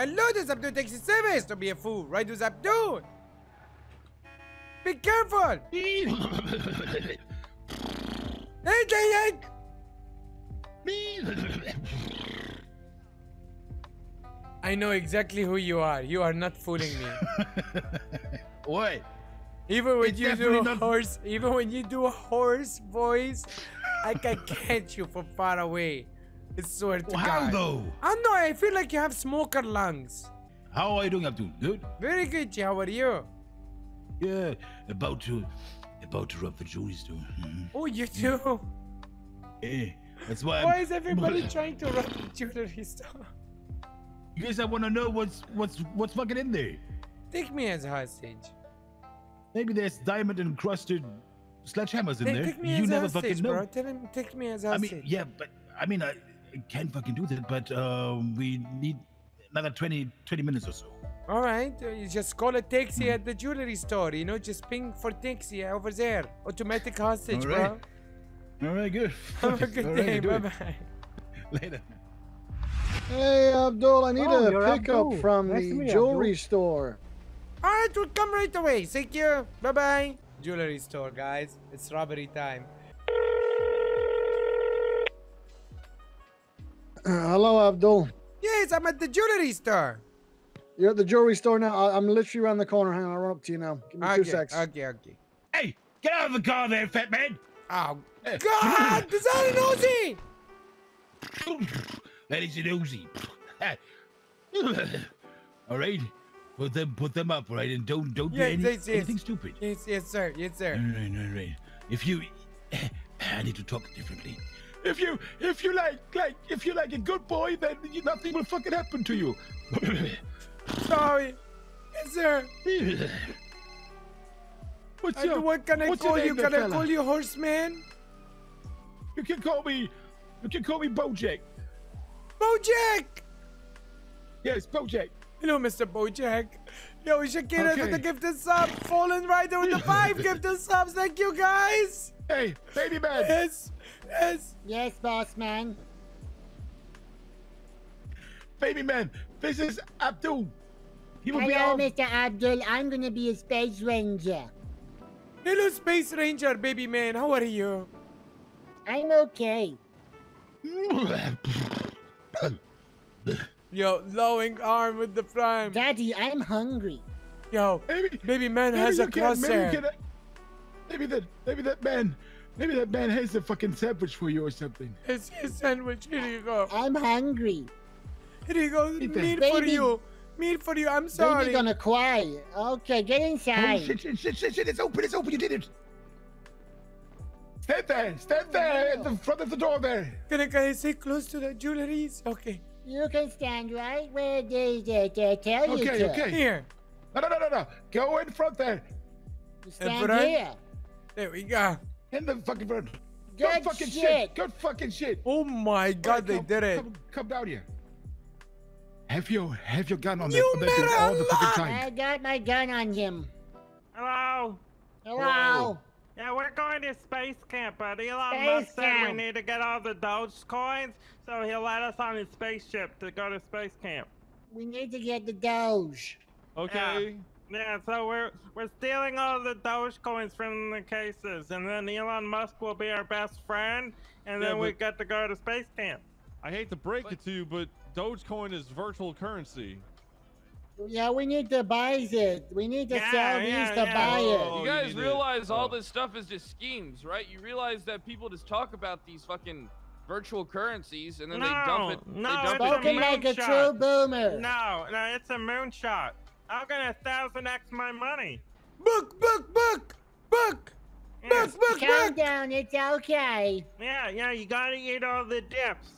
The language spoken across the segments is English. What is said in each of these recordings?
Hello, this is Abdul Taxi Service. Don't be a fool. Right, this Abdul. Be careful. Hey, Jayek. I know exactly who you are. You are not fooling me. what? Even when It's you do not- horse, even when you do a horse voice, I can catch you from far away. I swear to Well, how though? I know. I feel like you have smoker lungs. How are you doing, Abdul? Good? Very good. How are you? Yeah, about to, about to rob the jewelry store. Mhm. Oh, you too. Yeah, that's why. Why I'm, is everybody trying to rob the jewelry store? Because I want to know what's what's what's fucking in there. Take me as a hostage. Maybe there's diamond encrusted sledgehammers in Take, there. take me you as never hostage, fucking know. bro. Tell him, take me as I hostage. mean, yeah, but I mean, I can fucking do that, but um, we need another 20, 20 minutes or so. All right, uh, you just call a taxi Hmm. at the jewelry store. You know, just ping for taxi over there. Automatic hostage, All right. bro. All right, good. Have a good All right, day. do Bye bye. Later. Hey, Abdul, I need Oh, a pickup Abdul. from Nice the meet jewelry Abdul. store. All right, we'll come right away. Thank you. Bye bye. Jewelry store, guys. It's robbery time. Uh, hello, Abdul. Yes, I'm at the jewelry store. You're at the jewelry store now. I- I'm literally around the corner. Hang on, I'll run up to you now. Give me two Okay, secs. okay, okay. Hey, get out of the car there, fat man. Oh. God! This an Uzi! that is an Uzi. all right, put them put them up, right, and don't don't Yes, do any, yes, yes. anything stupid. Yes, yes, sir. Yes, sir. right, all right. If you, I need to talk differently. If you if you like like if you like a good boy, then you, nothing will fucking happen to you. Sorry. Yes, sir. What's your, what can I call you? Can I call you horseman? You can call me. You can call me Bojack. Bojack! Yes, Bojack. Hello, Mr. Bojack. Yo, Shakira with Okay. the gifted sub. Fallen Rider with the five gifted subs. Thank you, guys. Hey, baby man. Yes, yes. Yes, boss man. Baby man. This is Abdul. He will be Hello, our Mr. Abdul. I'm gonna be a space ranger. Hello, Space Ranger, baby man. How are you? I'm okay. Yo, lowing arm with the prime. Daddy, I'm hungry. Yo, Maybe, baby man maybe has a you can- maybe you crosshair. can, uh, Maybe that, maybe that man, maybe that man has a fucking sandwich for you or something. It's his sandwich. Here you go. I'm hungry. Here you go. Eat that. Meat for Baby- you. Meat for you. I'm sorry. Baby gonna cry. Okay, get Oh inside. shit, shit, shit, shit, shit! It's open! It's open! You did it! Stand there! Stand there at the front of the door there! Can I, can I stay close to the jewelries? Okay. You can stand right where they, they, they tell you Okay, to. okay. okay. Here. No, no, no, no, no! Go in front there! You stand front? here. There we go. In the fucking front! Good Good fucking shit! shit. Good fucking shit! Oh my god, Alright, they come- did it. Come, come down here. Have your have your gun on You that, on that made dude a all the fucking time. I got my gun on him. Hello. Hello. Yeah, we're going to space camp, but Elon Space Musk said we need to get all the Doge coins, so he'll let us on his spaceship to go to space camp. We need to get the Doge. Okay. Yeah, so we're we're stealing all the Doge coins from the cases, and then Elon Musk will be our best friend, and Yeah, then we get to go to space camp. I hate to break it to you, but Dogecoin is virtual currency. Yeah, we need to buy it. We need to Yeah, sell yeah, these to yeah. buy Oh, it. you oh, You guys to- realize all oh. this stuff is just schemes, right? You realize that people just talk about these fucking virtual currencies and then they dump it. No, they no, dump it's it. Spoken a like a true boomer. No, no, it's a moonshot. I'm gonna thousand x my money. Book, book, book, book, Yes. book, book, Calm book, down, it's okay. Yeah, yeah, you gotta eat all the dips.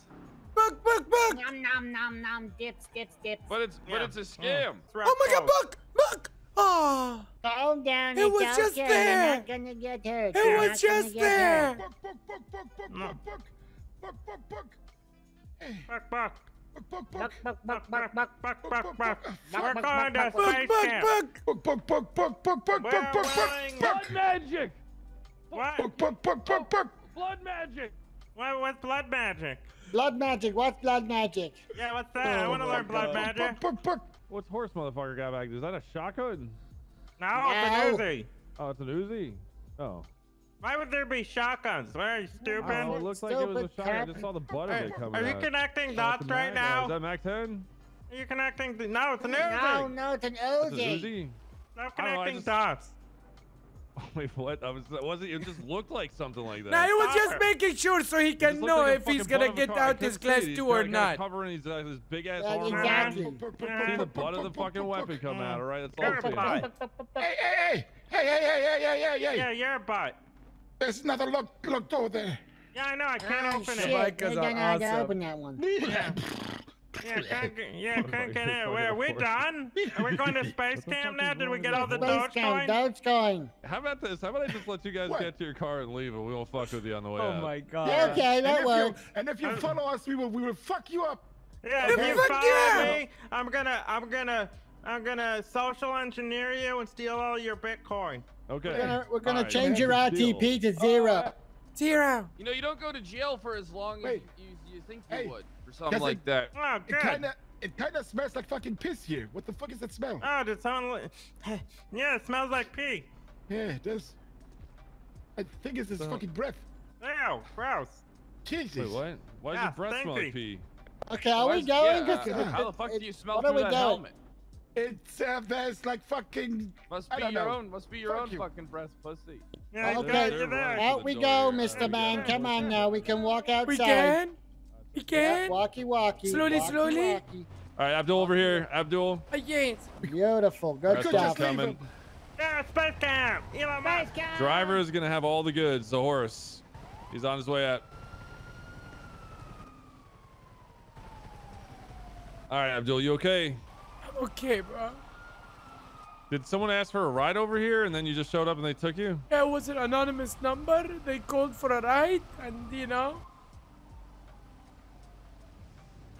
Book, book, book. Nom nom nom nom dips dips dips. But it's but it's a scam. It's Oh my god, rough. book, book. Oh, Calm down, It it's was okay. just You're there. not gonna get hurt. it You're was not just gonna get hurt. there. Buck, buck, buck, buck, buck, No. buck, buck, buck, buck, buck. Hey, Buck, buck. buck, buck, Buck buck, buck buck buck buck. buck, buck, buck, buck. Buck, We're buck, going to buck, Book, space book, camp. book. buck, buck, buck, buck, buck, buck, We're buck, buck, willing- buck, Blood magic! What? buck, buck, buck, buck, buck. Blood magic! What, what's blood magic? Blood magic. What's blood magic? Yeah, what's that? Oh I Oh want to learn blood God. magic. Burp, burp, burp. What's horse motherfucker got back? there? Is that a shotgun? No, it's No. an Uzi. Oh, it's an Uzi. Oh. Why would there be shotguns? Why are you stupid? Oh, it looks like it was a Stupid shotgun. I crap. just saw the butt of Hey, it coming are you out. connecting Oh, dots it's right Mac- oh, now? Is that Mac 10? Are you connecting? The, no, it's an No, Uzi. no, no, it's an That's an Uzi. Uzi? Stop I don't know, I connecting just- dots. Wait, what? I was, it wasn't. It just looked like something like that. Now he was just making sure so he can know like if he's gonna butt of a get out his couldn't class see it. He's two or got not. Covering his, uh, his big ass Yeah, arm. exactly. Yeah. See the butt of the burp, burp, fucking weapon come out, all right? That's all You're I'm a saying. bot. Hey, hey, hey, hey, hey, hey, hey, hey, hey, Yeah, hey. you're a bot. There's another lock, locked door there. Yeah, I know. I can't Oh, open shit. it. Micahs I are don't know how to awesome. open that one. Yeah. Yeah, can't get, yeah, can't get Wait, are we done? Are we going to space camp now? Did we get all the Space Dogecoin? coin, Dogecoin. How about this? How about I just let you guys get to your car and leave, and we won't fuck with you on the way Oh out? my god. Okay, that if, works. you, and if you uh, follow us, we will, we will fuck you up. Yeah, if Okay. you follow yeah. me, I'm gonna, I'm gonna, I'm gonna social engineer you and steal all your Bitcoin. Okay. We're gonna, we're gonna All right, change your that's the deal. RTP to zero. Zero. You know, you don't go to jail for as long as Wait. you, you think you Hey. would for something Does like it- that. Oh, It good. kinda, it kinda smells like fucking piss here. What the fuck is that smell? Oh, did someone? Li- yeah, it smells like pee. Yeah, it does. I think it's his So- fucking breath. Ew, gross. Jesus. Wait, what? Why does Yeah, your breath smell like pee? Okay, are Why we is- going? yeah, 'Cause uh, how the it- fuck do you smell through that doing? helmet? It's uh, there's like fucking. Must I be don't your know. own. Must be your Fuck own you. fucking breath, pussy. Yeah, okay. got- They're you're there. Out we go. Mr. Man. Come on now, we can walk outside. We can. We Yeah, can. walkie walkie. Slowly, walkie, slowly. walkie. All right, Abdul over here. Abdul. Yes. Beautiful. Good Rest could is stuff. just leave coming. him. Yeah, space camp. Elon Musk. Driver is gonna have all the goods. The horse. He's on his way out. All right, Abdul, you okay? I'm okay, bro. Did someone ask for a ride over here and then you just showed up and they took you? Yeah, it was an anonymous number. They called for a ride, and you know.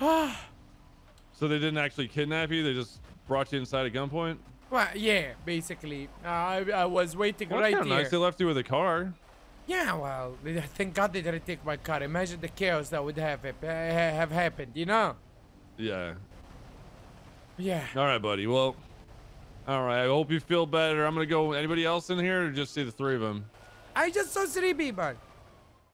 Ah, So they didn't actually kidnap you? They just brought you inside at gunpoint? well, yeah, basically. Uh, I, I was waiting Well, right here. nice. They left you with a car. Yeah, well, thank God they didn't take my car. Imagine the chaos that would have have happened, you know? Yeah. Yeah. All right, buddy. Well, all right. I hope you feel better. I'm gonna go. Anybody else in here, or just see the three of them? I just saw three people.